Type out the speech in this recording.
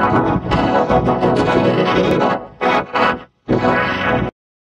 Thank you.